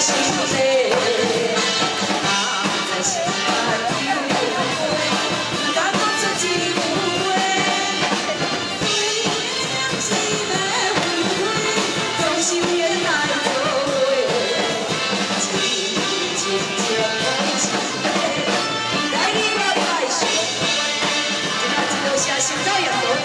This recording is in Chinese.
心伤悲，实是不该你来陪。敢讲出一句话，最怕啥是误会，总是缘来错会。情不尽情不，待你我再续。再一。